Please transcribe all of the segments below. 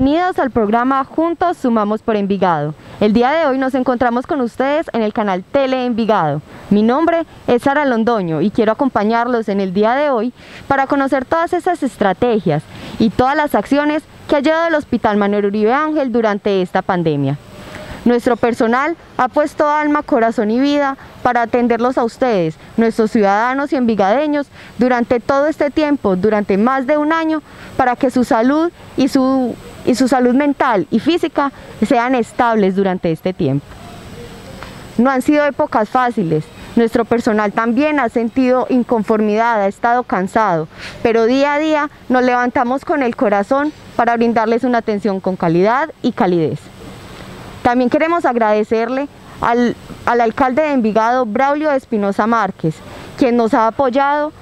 Bienvenidos al programa Juntos Sumamos por Envigado. El día de hoy nos encontramos con ustedes en el canal Tele Envigado. Mi nombre es Sara Londoño y quiero acompañarlos en el día de hoy para conocer todas esas estrategias y todas las acciones que ha llevado el Hospital Manuel Uribe Ángel durante esta pandemia. Nuestro personal ha puesto alma, corazón y vida para atenderlos a ustedes, nuestros ciudadanos y envigadeños, durante todo este tiempo, durante más de un año, para que su salud y su, y su salud mental y física sean estables durante este tiempo. No han sido épocas fáciles, nuestro personal también ha sentido inconformidad, ha estado cansado, pero día a día nos levantamos con el corazón para brindarles una atención con calidad y calidez. También queremos agradecerle al, alcalde de Envigado, Braulio Espinosa Márquez, quien nos ha apoyado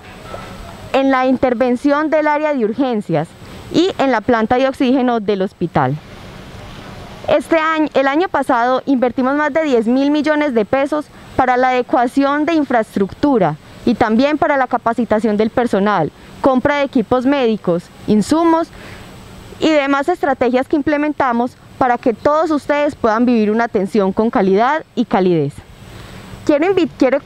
en la intervención del área de urgencias y en la planta de oxígeno del hospital. Este año, el año pasado invertimos más de 10 mil millones de pesos para la adecuación de infraestructura y también para la capacitación del personal, compra de equipos médicos, insumos y demás estrategias que implementamos para que todos ustedes puedan vivir una atención con calidad y calidez. Quiero,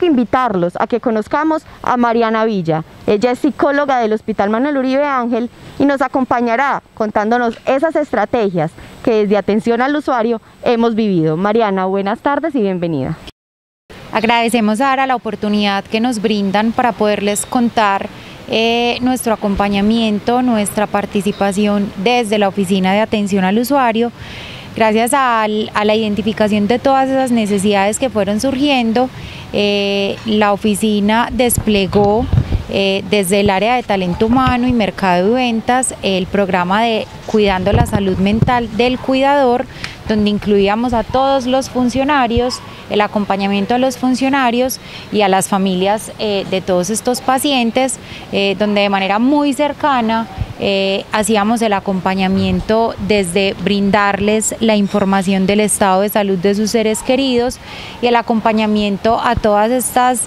invitarlos a que conozcamos a Mariana Villa. Ella es psicóloga del Hospital Manuel Uribe Ángel y nos acompañará contándonos esas estrategias que desde atención al usuario hemos vivido. Mariana, buenas tardes y bienvenida. Agradecemos ahora la oportunidad que nos brindan para poderles contar eh, nuestro acompañamiento, nuestra participación desde la Oficina de Atención al Usuario. Gracias a, la identificación de todas esas necesidades que fueron surgiendo, eh, la oficina desplegó eh, desde el área de talento humano y mercado de ventas el programa de Cuidando la Salud Mental del Cuidador, donde incluíamos a todos los funcionarios, el acompañamiento a los funcionarios y a las familias eh, de todos estos pacientes, eh, donde de manera muy cercana eh, hacíamos el acompañamiento desde brindarles la información del estado de salud de sus seres queridos y el acompañamiento a todas estas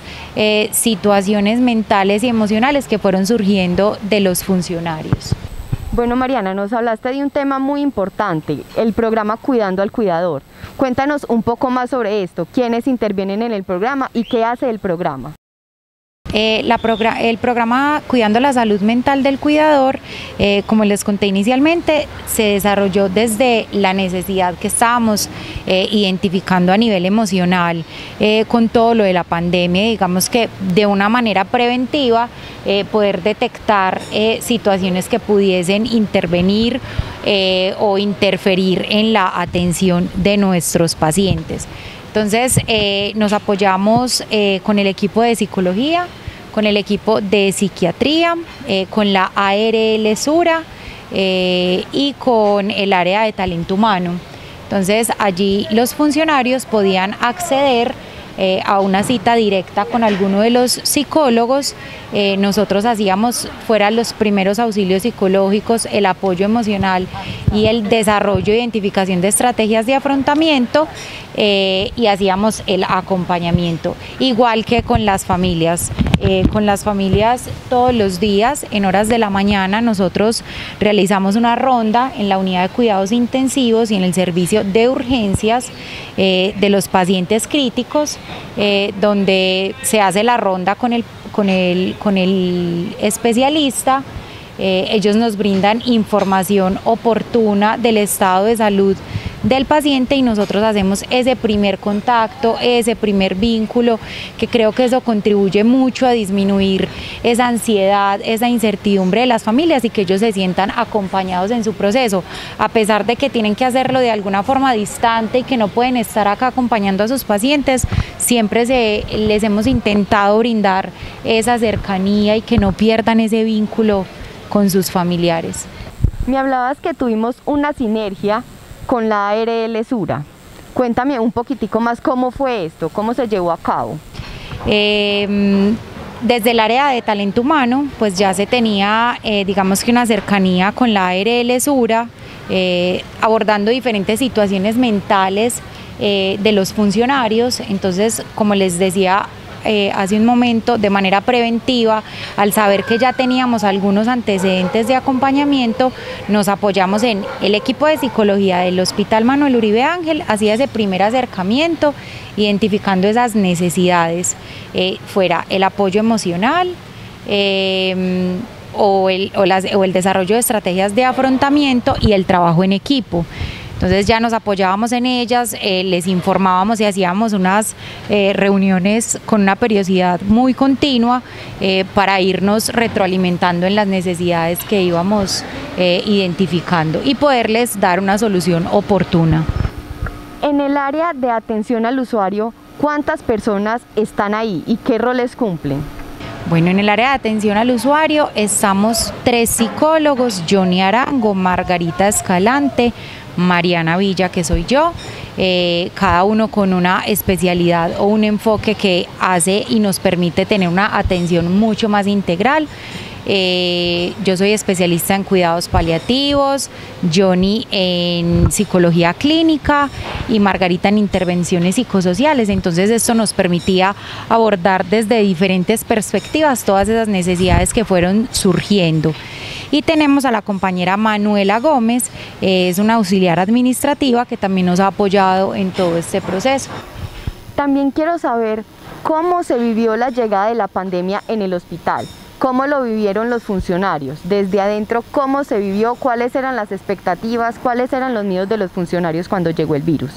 situaciones mentales y emocionales que fueron surgiendo de los funcionarios. Bueno, Mariana, nos hablaste de un tema muy importante, el programa Cuidando al Cuidador. Cuéntanos un poco más sobre esto, quiénes intervienen en el programa y qué hace el programa. Eh, el programa Cuidando la Salud Mental del Cuidador, eh, como les conté inicialmente, se desarrolló desde la necesidad que estábamos eh, identificando a nivel emocional con todo lo de la pandemia, digamos que de una manera preventiva poder detectar situaciones que pudiesen intervenir o interferir en la atención de nuestros pacientes. Entonces nos apoyamos con el equipo de psicología, con el equipo de psiquiatría, eh, con la ARL Sura eh, y con el área de talento humano. Entonces allí los funcionarios podían acceder eh, a una cita directa con alguno de los psicólogos. nosotros hacíamos fuera los primeros auxilios psicológicos, el apoyo emocional y el desarrollo e identificación de estrategias de afrontamiento y hacíamos el acompañamiento, igual que con las familias. Eh, con las familias todos los días en horas de la mañana. Nosotros realizamos una ronda en la unidad de cuidados intensivos y en el servicio de urgencias eh, de los pacientes críticos, eh, donde se hace la ronda con el, con el, con el especialista. Ellos nos brindan información oportuna del estado de salud del paciente y nosotros hacemos ese primer contacto, ese primer vínculo, que creo que eso contribuye mucho a disminuir esa ansiedad, esa incertidumbre de las familias y que ellos se sientan acompañados en su proceso, a pesar de que tienen que hacerlo de alguna forma distante y que no pueden estar acá acompañando a sus pacientes, siempre se, les hemos intentado brindar esa cercanía y que no pierdan ese vínculo con sus familiares. Me hablabas que tuvimos una sinergia con la ARL Sura. Cuéntame un poquitico más cómo fue esto, cómo se llevó a cabo. Em, desde el área de talento humano, pues ya se tenía, eh, digamos que una cercanía con la ARL Sura, eh, abordando diferentes situaciones mentales eh, de los funcionarios. Entonces, como les decía eh, hace un momento, de manera preventiva, al saber que ya teníamos algunos antecedentes de acompañamiento, nos apoyamos en el equipo de psicología del Hospital Manuel Uribe Ángel, hacía ese primer acercamiento, identificando esas necesidades, eh, fuera el apoyo emocional, eh, o el, o, el desarrollo de estrategias de afrontamiento y el trabajo en equipo. Entonces ya nos apoyábamos en ellas, eh, les informábamos y hacíamos unas eh, reuniones con una periodicidad muy continua eh, para irnos retroalimentando en las necesidades que íbamos identificando y poderles dar una solución oportuna. En el área de atención al usuario, ¿cuántas personas están ahí y qué roles cumplen? Bueno, en el área de atención al usuario estamos tres psicólogos, Johnny Arango, Margarita Escalante, Mariana Villa, que soy yo, eh, cada uno con una especialidad o un enfoque que hace y nos permite tener una atención mucho más integral. Eh, yo soy especialista en cuidados paliativos, Johnny en psicología clínica y Margarita en intervenciones psicosociales. Entonces esto nos permitía abordar desde diferentes perspectivas todas esas necesidades que fueron surgiendo. Y tenemos a la compañera Manuela Gómez, es una auxiliar administrativa que también nos ha apoyado en todo este proceso. También quiero saber cómo se vivió la llegada de la pandemia en el hospital. ¿Cómo lo vivieron los funcionarios? Desde adentro, ¿cómo se vivió? ¿Cuáles eran las expectativas? ¿Cuáles eran los miedos de los funcionarios cuando llegó el virus?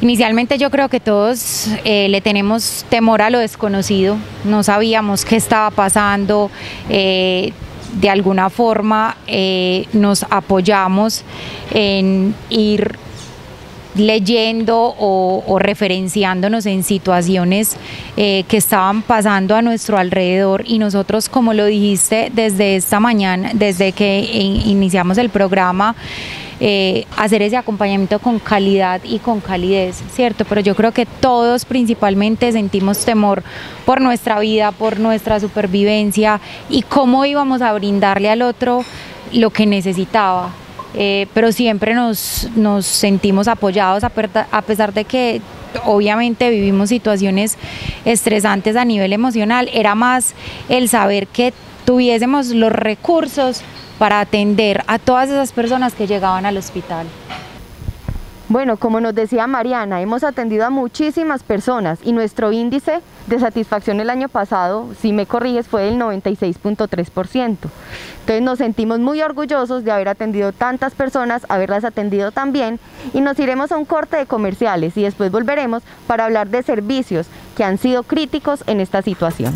Inicialmente yo creo que todos eh, le tenemos temor a lo desconocido, no sabíamos qué estaba pasando, eh, de alguna forma eh, nos apoyamos en ir leyendo o, referenciándonos en situaciones eh, que estaban pasando a nuestro alrededor y nosotros, como lo dijiste desde esta mañana, desde que iniciamos el programa, eh, hacer ese acompañamiento con calidad y con calidez, ¿cierto? Pero yo creo que todos principalmente sentimos temor por nuestra vida, por nuestra supervivencia y cómo íbamos a brindarle al otro lo que necesitaba. Eh, pero siempre nos, nos sentimos apoyados a, pesar de que obviamente vivimos situaciones estresantes a nivel emocional, era más el saber que tuviésemos los recursos para atender a todas esas personas que llegaban al hospital. Bueno, como nos decía Mariana, hemos atendido a muchísimas personas y nuestro índice de satisfacción el año pasado, si me corriges, fue del 96.3%. Entonces nos sentimos muy orgullosos de haber atendido tantas personas, haberlas atendido tan bien y nos iremos a un corte de comerciales y después volveremos para hablar de servicios que han sido críticos en esta situación.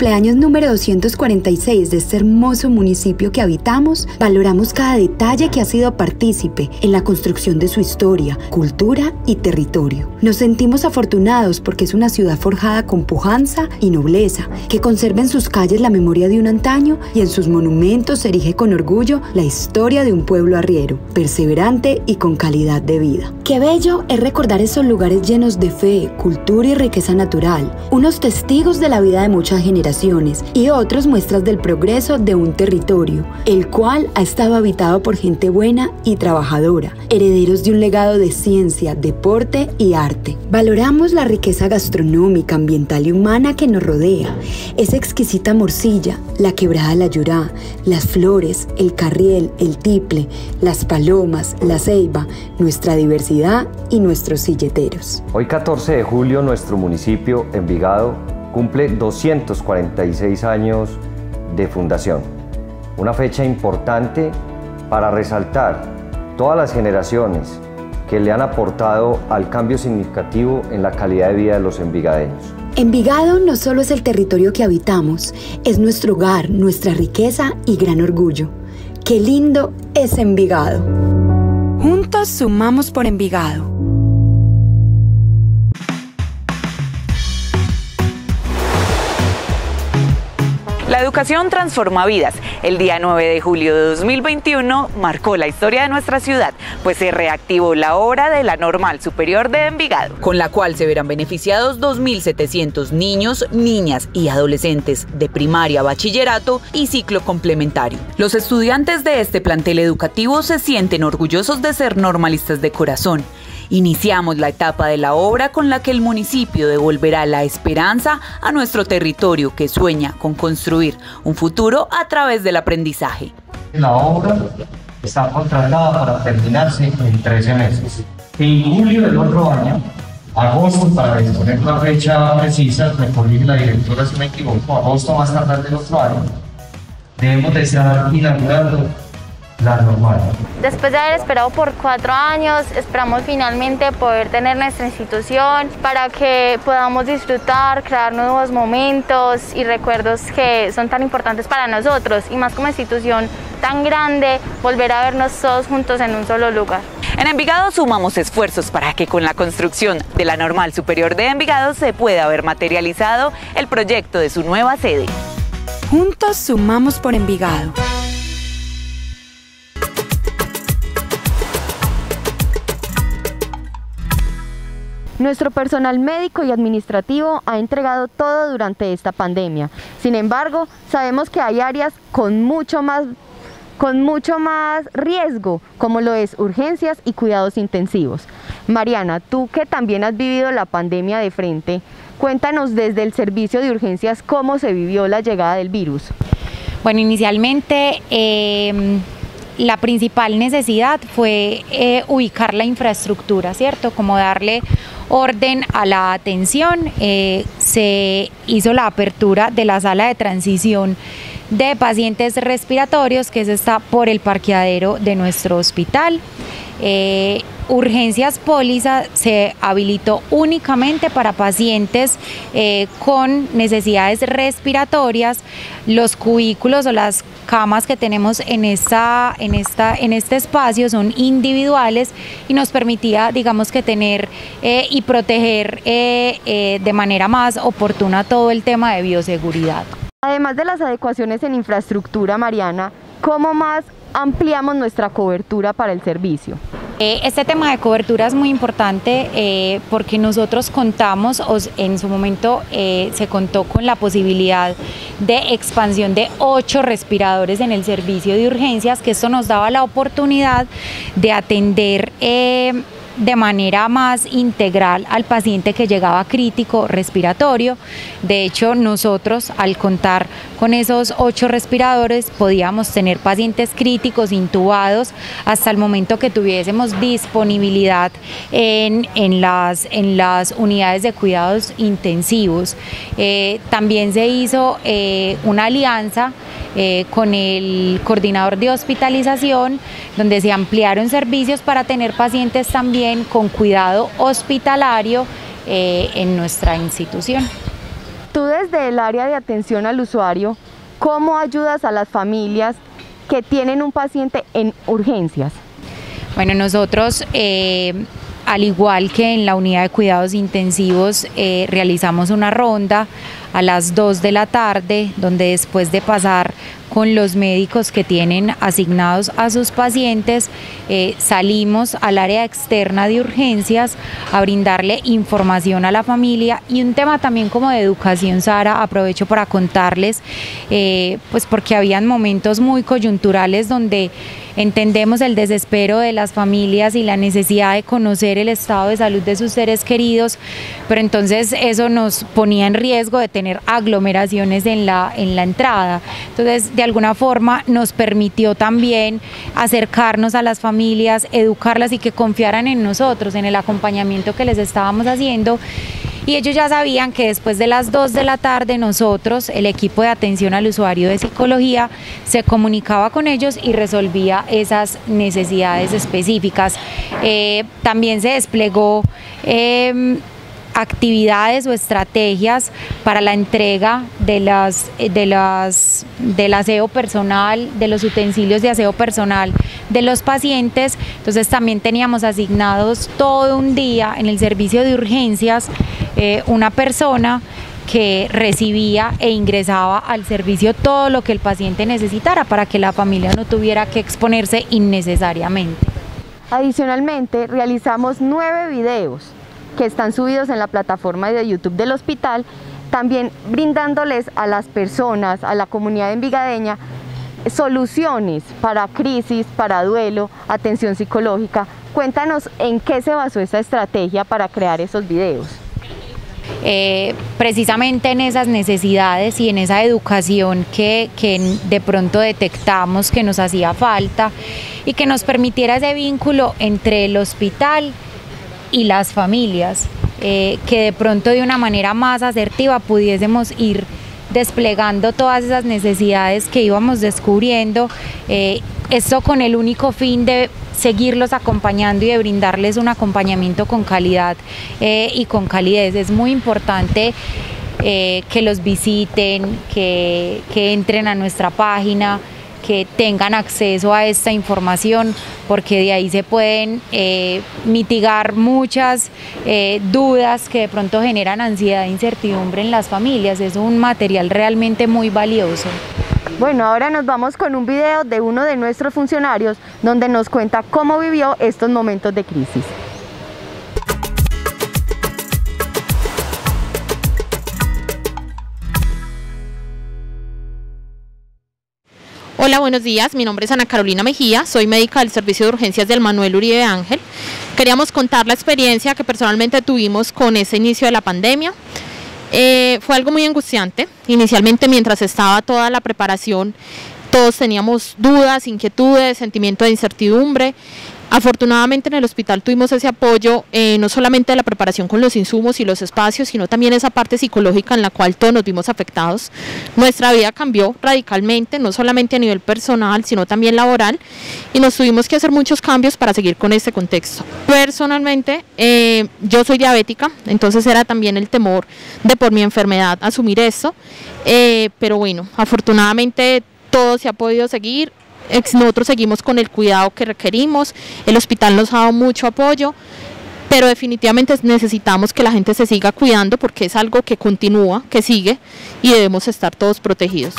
Cumpleaños número 246 de este hermoso municipio que habitamos, valoramos cada detalle que ha sido partícipe en la construcción de su historia, cultura y territorio. Nos sentimos afortunados porque es una ciudad forjada con pujanza y nobleza, que conserva en sus calles la memoria de un antaño y en sus monumentos erige con orgullo la historia de un pueblo arriero, perseverante y con calidad de vida. Qué bello es recordar esos lugares llenos de fe, cultura y riqueza natural, unos testigos de la vida de muchas generaciones y otros muestras del progreso de un territorio, el cual ha estado habitado por gente buena y trabajadora, herederos de un legado de ciencia, deporte y arte. Valoramos la riqueza gastronómica, ambiental y humana que nos rodea, esa exquisita morcilla, la quebrada la llorá, las flores, el carriel, el tiple, las palomas, la ceiba, nuestra diversidad y nuestros silleteros. Hoy 14 de julio nuestro municipio, Envigado, cumple 246 años de fundación. Una fecha importante para resaltar todas las generaciones que le han aportado al cambio significativo en la calidad de vida de los envigadeños. Envigado no solo es el territorio que habitamos, es nuestro hogar, nuestra riqueza y gran orgullo. Qué lindo es Envigado. Juntos sumamos por Envigado. La educación transforma vidas. El día 9 de julio de 2021 marcó la historia de nuestra ciudad, pues se reactivó la obra de la Normal Superior de Envigado, con la cual se verán beneficiados 2.700 niños, niñas y adolescentes de primaria, bachillerato y ciclo complementario. Los estudiantes de este plantel educativo se sienten orgullosos de ser normalistas de corazón Iniciamos la etapa de la obra con la que el municipio devolverá la esperanza a nuestro territorio que sueña con construir un futuro a través del aprendizaje. La obra está contratada para terminarse en 13 meses. En julio del otro año, agosto, para disponer la fecha precisa, me corrige la directora si me equivoco, agosto más tardar del otro año, debemos de estar inaugurando normal. Después de haber esperado por cuatro años, esperamos finalmente poder tener nuestra institución para que podamos disfrutar, crear nuevos momentos y recuerdos que son tan importantes para nosotros y más como institución tan grande, volver a vernos todos juntos en un solo lugar. En Envigado sumamos esfuerzos para que con la construcción de la Normal Superior de Envigado se pueda haber materializado el proyecto de su nueva sede. Juntos sumamos por Envigado. Nuestro personal médico y administrativo ha entregado todo durante esta pandemia. Sin embargo, sabemos que hay áreas con mucho más con mucho más riesgo, como lo es urgencias y cuidados intensivos. Mariana, tú que también has vivido la pandemia de frente, cuéntanos desde el servicio de urgencias cómo se vivió la llegada del virus. Bueno, inicialmente em, la principal necesidad fue eh, ubicar la infraestructura, ¿cierto? Como darle orden a la atención, eh, se hizo la apertura de la sala de transición de pacientes respiratorios, que es está por el parqueadero de nuestro hospital. Eh, urgencias póliza se habilitó únicamente para pacientes eh, con necesidades respiratorias. Los cubículos o las camas que tenemos en, esta, en, esta, en este espacio son individuales y nos permitía, digamos que tener eh, y proteger de manera más oportuna todo el tema de bioseguridad. Además de las adecuaciones en infraestructura, Mariana, ¿cómo más ampliamos nuestra cobertura para el servicio? Eh, este tema de cobertura es muy importante eh, porque nosotros contamos, en su momento eh, se contó con la posibilidad de expansión de ocho respiradores en el servicio de urgencias, que esto nos daba la oportunidad de atender de manera más integral al paciente que llegaba crítico respiratorio. De hecho, nosotros al contar con esos ocho respiradores podíamos tener pacientes críticos intubados hasta el momento que tuviésemos disponibilidad en, las, en las unidades de cuidados intensivos. Eh, también se hizo eh, una alianza eh, con el coordinador de hospitalización, donde se ampliaron servicios para tener pacientes también con cuidado hospitalario eh, en nuestra institución. Tú desde el área de atención al usuario, ¿cómo ayudas a las familias que tienen un paciente en urgencias? Bueno, nosotros eh, al igual que en la unidad de cuidados intensivos, eh, realizamos una ronda a las 2 de la tarde, donde después de pasar con los médicos que tienen asignados a sus pacientes, eh, salimos al área externa de urgencias a brindarle información a la familia y un tema también como de educación, Sara, aprovecho para contarles, eh, pues porque habían momentos muy coyunturales donde entendemos el desespero de las familias y la necesidad de conocer el estado de salud de sus seres queridos, pero entonces eso nos ponía en riesgo de tener aglomeraciones en la, en la entrada. Entonces, de alguna forma nos permitió también acercarnos a las familias, educarlas y que confiaran en nosotros, en el acompañamiento que les estábamos haciendo y ellos ya sabían que después de las 2 de la tarde nosotros, el equipo de atención al usuario de psicología, se comunicaba con ellos y resolvía esas necesidades específicas. Eh, también se desplegó... Em, actividades o estrategias para la entrega de las de las del aseo personal, de los utensilios de aseo personal de los pacientes. Entonces también teníamos asignados todo un día en el servicio de urgencias eh, una persona que recibía e ingresaba al servicio todo lo que el paciente necesitara para que la familia no tuviera que exponerse innecesariamente. Adicionalmente, realizamos nueve videos que están subidos en la plataforma de YouTube del hospital, también brindándoles a las personas, a la comunidad envigadeña, soluciones para crisis, para duelo, atención psicológica. Cuéntanos en qué se basó esta estrategia para crear esos videos. Eh, precisamente en esas necesidades y en esa educación que, de pronto detectamos que nos hacía falta y que nos permitiera ese vínculo entre el hospital y las familias, eh, que de pronto de una manera más asertiva pudiésemos ir desplegando todas esas necesidades que íbamos descubriendo, eh, esto con el único fin de seguirlos acompañando y de brindarles un acompañamiento con calidad eh, y con calidez. Es muy importante eh, que los visiten, que, que entren a nuestra página, que tengan acceso a esta información porque de ahí se pueden eh, mitigar muchas dudas que de pronto generan ansiedad e incertidumbre en las familias. Es un material realmente muy valioso. Bueno, ahora nos vamos con un video de uno de nuestros funcionarios donde nos cuenta cómo vivió estos momentos de crisis. Hola, buenos días. Mi nombre es Ana Carolina Mejía, soy médica del Servicio de Urgencias del Manuel Uribe Ángel. Queríamos contar la experiencia que personalmente tuvimos con ese inicio de la pandemia. Eh, fue algo muy angustiante. Inicialmente mientras estaba toda la preparación, todos teníamos dudas, inquietudes, sentimiento de incertidumbre Afortunadamente en el hospital tuvimos ese apoyo, eh, no solamente de la preparación con los insumos y los espacios, sino también esa parte psicológica en la cual todos nos vimos afectados. Nuestra vida cambió radicalmente, no solamente a nivel personal, sino también laboral, y nos tuvimos que hacer muchos cambios para seguir con este contexto. Personalmente, eh, yo soy diabética, entonces era también el temor de por mi enfermedad asumir esto, eh, pero bueno, afortunadamente todo se ha podido seguir, nosotros seguimos con el cuidado que requerimos, el hospital nos ha dado mucho apoyo, pero definitivamente necesitamos que la gente se siga cuidando porque es algo que continúa, que sigue y debemos estar todos protegidos.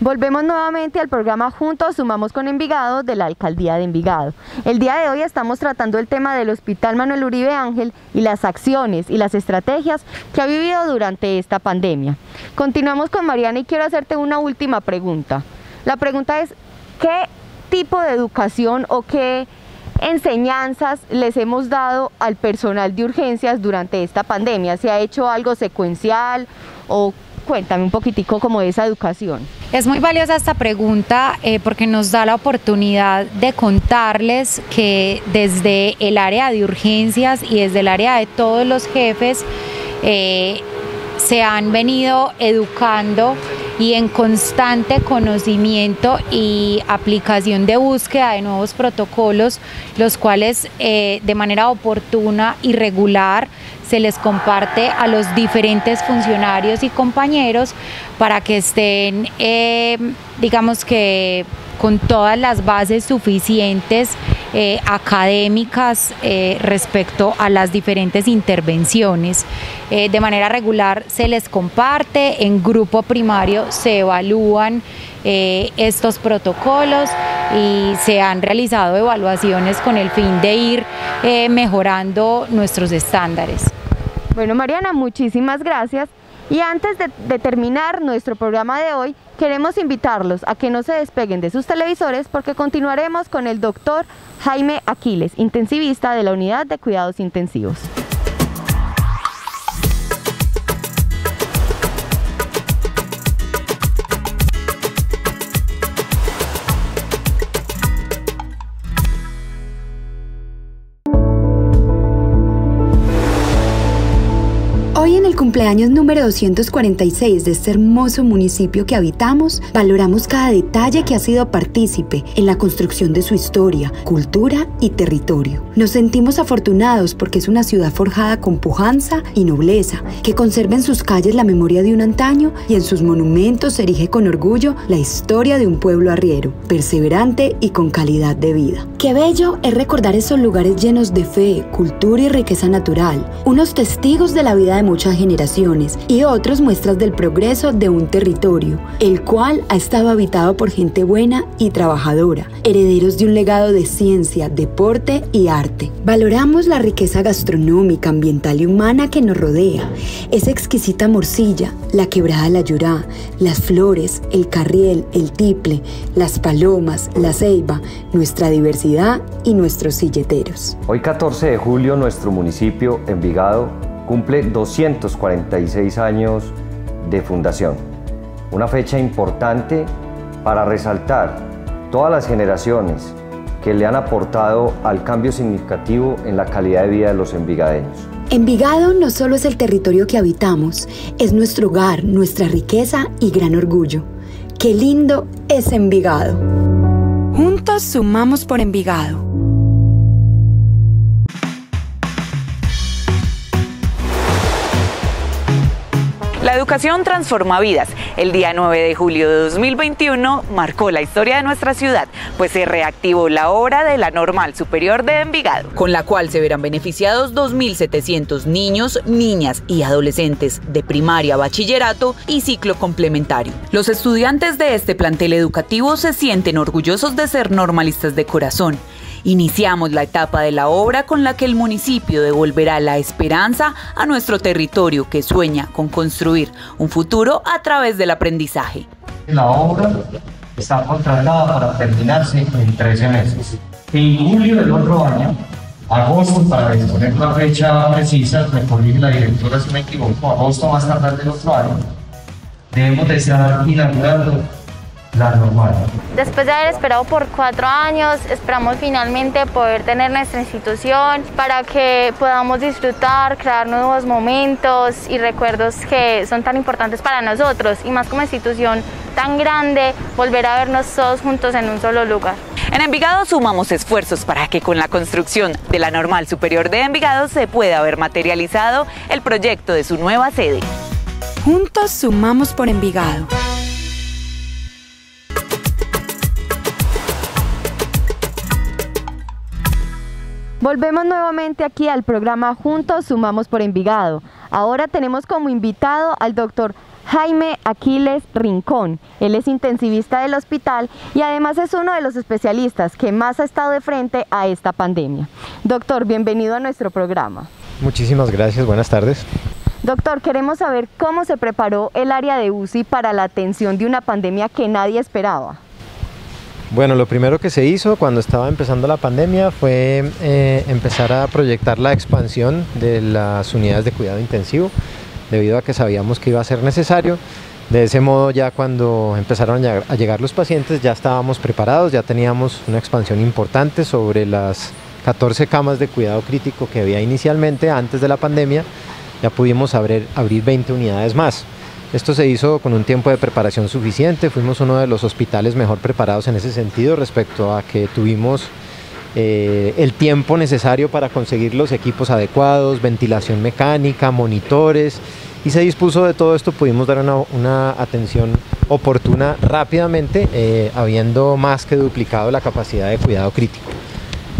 Volvemos nuevamente al programa Juntos Sumamos con Envigado de la Alcaldía de Envigado. El día de hoy estamos tratando el tema del Hospital Manuel Uribe Ángel y las acciones y las estrategias que ha vivido durante esta pandemia. Continuamos con Mariana y quiero hacerte una última pregunta. La pregunta es, ¿qué tipo de educación o qué enseñanzas les hemos dado al personal de urgencias durante esta pandemia? ¿Se ha hecho algo secuencial o cuéntame un poquitico como de esa educación? Es muy valiosa esta pregunta eh, porque nos da la oportunidad de contarles que desde el área de urgencias y desde el área de todos los jefes eh, se han venido educando y en constante conocimiento y aplicación de búsqueda de nuevos protocolos, los cuales eh, de manera oportuna y regular se les comparte a los diferentes funcionarios y compañeros para que estén, eh, digamos que con todas las bases suficientes eh, académicas eh, respecto a las diferentes intervenciones. de manera regular se les comparte, en grupo primario se evalúan estos protocolos y se han realizado evaluaciones con el fin de ir mejorando nuestros estándares. Bueno, Mariana, muchísimas gracias. Y antes de, terminar nuestro programa de hoy, queremos invitarlos a que no se despeguen de sus televisores porque continuaremos con el doctor Jaime Aquiles, intensivista de la Unidad de Cuidados Intensivos. Cumpleaños número 246 de este hermoso municipio que habitamos, valoramos cada detalle que ha sido partícipe en la construcción de su historia, cultura y territorio. Nos sentimos afortunados porque es una ciudad forjada con pujanza y nobleza, que conserva en sus calles la memoria de un antaño y en sus monumentos se erige con orgullo la historia de un pueblo arriero, perseverante y con calidad de vida. Qué bello es recordar esos lugares llenos de fe, cultura y riqueza natural, unos testigos de la vida de muchas generaciones y otros muestras del progreso de un territorio, el cual ha estado habitado por gente buena y trabajadora, herederos de un legado de ciencia, deporte y arte. Valoramos la riqueza gastronómica, ambiental y humana que nos rodea, esa exquisita morcilla, la quebrada la yurá, las flores, el carriel, el tiple, las palomas, la ceiba, nuestra diversidad y nuestros silleteros. Hoy 14 de julio nuestro municipio, Envigado, cumple 246 años de fundación. Una fecha importante para resaltar todas las generaciones que le han aportado al cambio significativo en la calidad de vida de los envigadeños. Envigado no solo es el territorio que habitamos, es nuestro hogar, nuestra riqueza y gran orgullo. Qué lindo es Envigado. Juntos sumamos por Envigado. La educación transforma vidas. El día 9 de julio de 2021 marcó la historia de nuestra ciudad, pues se reactivó la obra de la Normal Superior de Envigado, con la cual se verán beneficiados 2.700 niños, niñas y adolescentes de primaria, bachillerato y ciclo complementario. Los estudiantes de este plantel educativo se sienten orgullosos de ser normalistas de corazón Iniciamos la etapa de la obra con la que el municipio devolverá la esperanza a nuestro territorio que sueña con construir un futuro a través del aprendizaje. La obra está contratada para terminarse en 13 meses. En julio del otro año, agosto, para disponer la fecha precisa, me corrige la directora si me equivoco, agosto más tarde del otro año, debemos de estar inaugurando normal. Después de haber esperado por cuatro años, esperamos finalmente poder tener nuestra institución para que podamos disfrutar, crear nuevos momentos y recuerdos que son tan importantes para nosotros y más como institución tan grande, volver a vernos todos juntos en un solo lugar. En Envigado sumamos esfuerzos para que con la construcción de la Normal Superior de Envigado se pueda haber materializado el proyecto de su nueva sede. Juntos sumamos por Envigado. Volvemos nuevamente aquí al programa Juntos Sumamos por Envigado. Ahora tenemos como invitado al doctor Jaime Aquiles Rincón. Él es intensivista del hospital y además es uno de los especialistas que más ha estado de frente a esta pandemia. Doctor, bienvenido a nuestro programa. Muchísimas gracias, buenas tardes. Doctor, queremos saber cómo se preparó el área de UCI para la atención de una pandemia que nadie esperaba. Bueno, lo primero que se hizo cuando estaba empezando la pandemia fue eh, empezar a proyectar la expansión de las unidades de cuidado intensivo, debido a que sabíamos que iba a ser necesario. De ese modo ya cuando empezaron a llegar los pacientes ya estábamos preparados, ya teníamos una expansión importante sobre las 14 camas de cuidado crítico que había inicialmente antes de la pandemia, ya pudimos abrir, abrir 20 unidades más. Esto se hizo con un tiempo de preparación suficiente, fuimos uno de los hospitales mejor preparados en ese sentido respecto a que tuvimos eh, el tiempo necesario para conseguir los equipos adecuados, ventilación mecánica, monitores. Y se dispuso de todo esto, pudimos dar una, atención oportuna rápidamente, eh, habiendo más que duplicado la capacidad de cuidado crítico.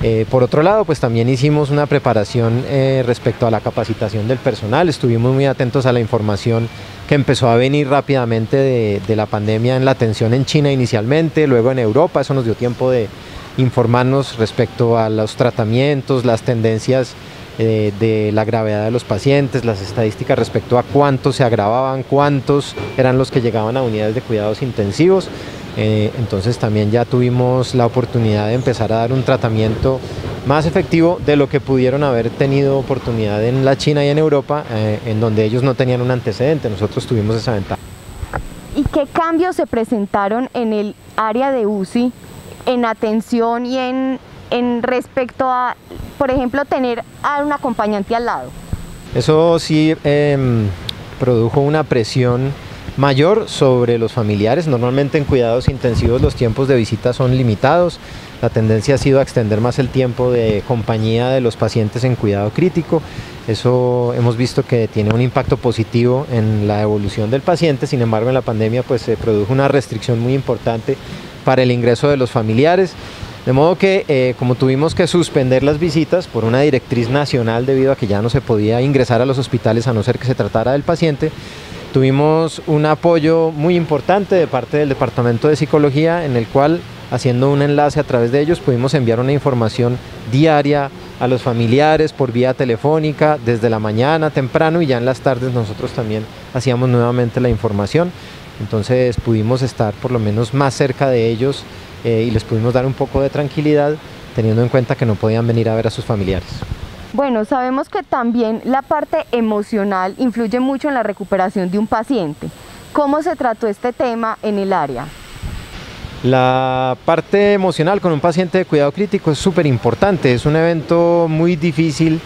Eh, por otro lado, pues también hicimos una preparación respecto a la capacitación del personal, estuvimos muy atentos a la información que empezó a venir rápidamente de, la pandemia en la atención en China inicialmente, luego en Europa, eso nos dio tiempo de informarnos respecto a los tratamientos, las tendencias eh, de la gravedad de los pacientes, las estadísticas respecto a cuántos se agravaban, cuántos eran los que llegaban a unidades de cuidados intensivos. Eh, entonces también ya tuvimos la oportunidad de empezar a dar un tratamiento más efectivo de lo que pudieron haber tenido oportunidad en la China y en Europa, eh, en donde ellos no tenían un antecedente, nosotros tuvimos esa ventaja. ¿Y qué cambios se presentaron en el área de UCI, en atención y en, en respecto a, por ejemplo, tener a un acompañante al lado? Eso sí, em, produjo una presión mayor sobre los familiares. Normalmente en cuidados intensivos los tiempos de visita son limitados. La tendencia ha sido a extender más el tiempo de compañía de los pacientes en cuidado crítico. Eso hemos visto que tiene un impacto positivo en la evolución del paciente. Sin embargo, en la pandemia pues se produjo una restricción muy importante para el ingreso de los familiares. De modo que eh, como tuvimos que suspender las visitas por una directriz nacional debido a que ya no se podía ingresar a los hospitales a no ser que se tratara del paciente, tuvimos un apoyo muy importante de parte del Departamento de Psicología en el cual haciendo un enlace a través de ellos pudimos enviar una información diaria a los familiares por vía telefónica desde la mañana temprano y ya en las tardes nosotros también hacíamos nuevamente la información. Entonces pudimos estar por lo menos más cerca de ellos eh, y les pudimos dar un poco de tranquilidad teniendo en cuenta que no podían venir a ver a sus familiares. Bueno, sabemos que también la parte emocional influye mucho en la recuperación de un paciente. ¿Cómo se trató este tema en el área? La parte emocional con un paciente de cuidado crítico es súper importante, es un evento muy difícil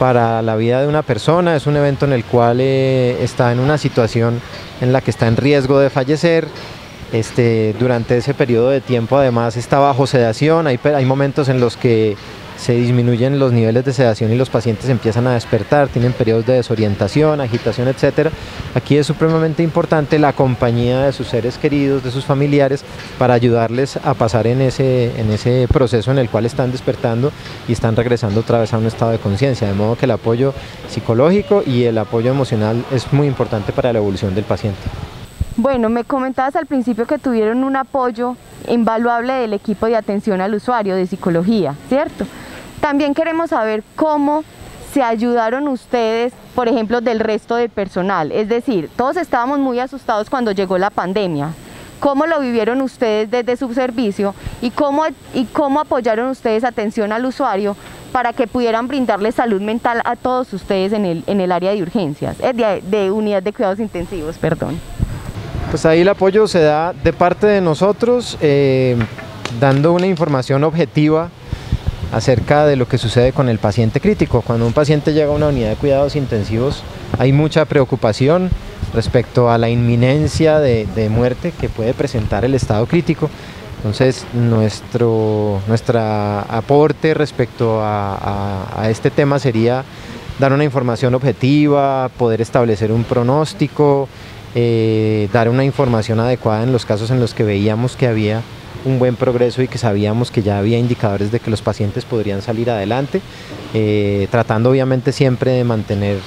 para la vida de una persona, es un evento en el cual eh, está en una situación en la que está en riesgo de fallecer, este, durante ese periodo de tiempo además está bajo sedación, hay, hay momentos en los que se disminuyen los niveles de sedación y los pacientes empiezan a despertar, tienen periodos de desorientación, agitación, etc. Aquí es supremamente importante la compañía de sus seres queridos, de sus familiares, para ayudarles a pasar en ese, en ese proceso en el cual están despertando y están regresando otra vez a un estado de conciencia. De modo que el apoyo psicológico y el apoyo emocional es muy importante para la evolución del paciente. Bueno, me comentabas al principio que tuvieron un apoyo invaluable del equipo de atención al usuario de psicología, ¿cierto? También queremos saber cómo se ayudaron ustedes, por ejemplo, del resto del personal. Es decir, todos estábamos muy asustados cuando llegó la pandemia. ¿Cómo lo vivieron ustedes desde su servicio y cómo, y cómo apoyaron ustedes atención al usuario para que pudieran brindarle salud mental a todos ustedes en el, en el área de urgencias, eh, de, de unidad de cuidados intensivos, perdón? Pues ahí el apoyo se da de parte de nosotros, eh, dando una información objetiva acerca de lo que sucede con el paciente crítico. Cuando un paciente llega a una unidad de cuidados intensivos hay mucha preocupación respecto a la inminencia de, muerte que puede presentar el estado crítico. Entonces nuestro aporte respecto a, este tema sería dar una información objetiva, poder establecer un pronóstico, eh, dar una información adecuada en los casos en los que veíamos que había un buen progreso y que sabíamos que ya había indicadores de que los pacientes podrían salir adelante, eh, tratando obviamente siempre de mantener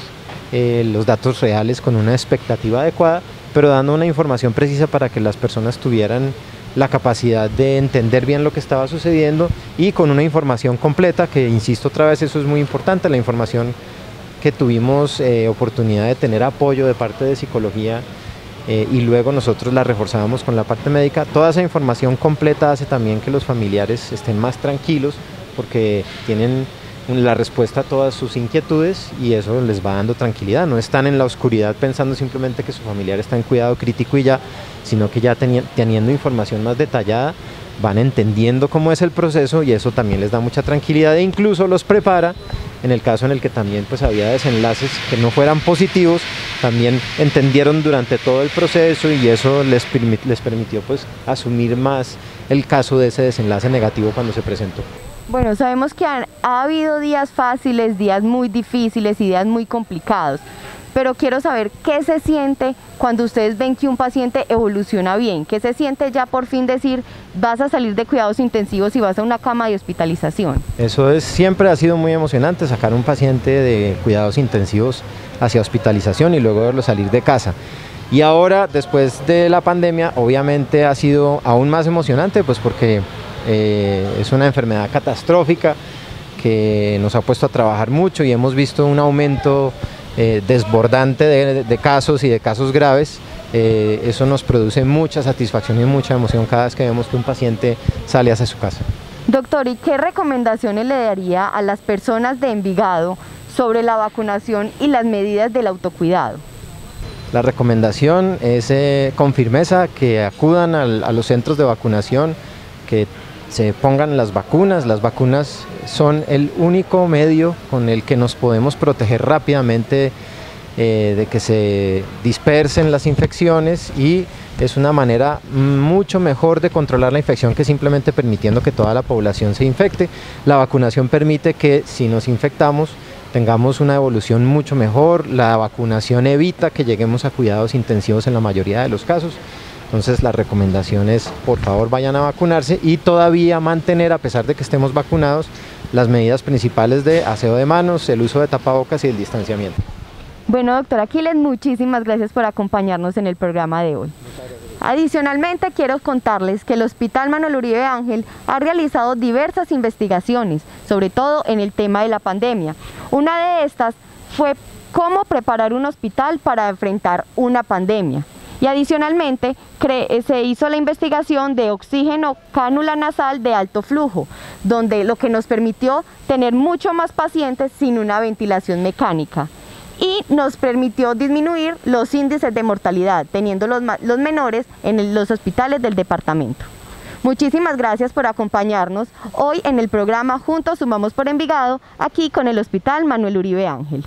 eh, los datos reales con una expectativa adecuada, pero dando una información precisa para que las personas tuvieran la capacidad de entender bien lo que estaba sucediendo y con una información completa, que insisto otra vez, eso es muy importante, la información que tuvimos eh, oportunidad de tener apoyo de parte de psicología eh, y luego nosotros la reforzábamos con la parte médica. Toda esa información completa hace también que los familiares estén más tranquilos porque tienen la respuesta a todas sus inquietudes y eso les va dando tranquilidad. No están en la oscuridad pensando simplemente que su familiar está en cuidado crítico y ya, sino que ya teniendo información más detallada van entendiendo cómo es el proceso y eso también les da mucha tranquilidad e incluso los prepara en el caso en el que también pues había desenlaces que no fueran positivos, también entendieron durante todo el proceso y eso les, les permitió pues asumir más el caso de ese desenlace negativo cuando se presentó. Bueno, sabemos que ha habido días fáciles, días muy difíciles y días muy complicados pero quiero saber qué se siente cuando ustedes ven que un paciente evoluciona bien, qué se siente ya por fin decir vas a salir de cuidados intensivos y vas a una cama de hospitalización. Eso es, siempre ha sido muy emocionante sacar un paciente de cuidados intensivos hacia hospitalización y luego verlo salir de casa. Y ahora, después de la pandemia, obviamente ha sido aún más emocionante, pues porque eh, es una enfermedad catastrófica que nos ha puesto a trabajar mucho y hemos visto un aumento eh, desbordante de, casos y de casos graves, eh, eso nos produce mucha satisfacción y mucha emoción cada vez que vemos que un paciente sale hacia su casa. Doctor, ¿y qué recomendaciones le daría a las personas de Envigado sobre la vacunación y las medidas del autocuidado? La recomendación es eh, con firmeza que acudan a los centros de vacunación, que se pongan las vacunas. Las vacunas son el único medio con el que nos podemos proteger rápidamente eh, de que se dispersen las infecciones y es una manera mucho mejor de controlar la infección que simplemente permitiendo que toda la población se infecte. La vacunación permite que si nos infectamos tengamos una evolución mucho mejor, la vacunación evita que lleguemos a cuidados intensivos en la mayoría de los casos. Entonces la recomendación es por favor vayan a vacunarse y todavía mantener, a pesar de que estemos vacunados, las medidas principales de aseo de manos, el uso de tapabocas y el distanciamiento. Bueno, doctor Aquiles, muchísimas gracias por acompañarnos en el programa de hoy. Adicionalmente, quiero contarles que el Hospital Manuel Uribe Ángel ha realizado diversas investigaciones, sobre todo en el tema de la pandemia. Una de estas fue cómo preparar un hospital para enfrentar una pandemia. Y adicionalmente se hizo la investigación de oxígeno cánula nasal de alto flujo, donde lo que nos permitió tener mucho más pacientes sin una ventilación mecánica y nos permitió disminuir los índices de mortalidad, teniendo los, los menores en los hospitales del departamento. Muchísimas gracias por acompañarnos hoy en el programa Juntos Sumamos por Envigado, aquí con el Hospital Manuel Uribe Ángel.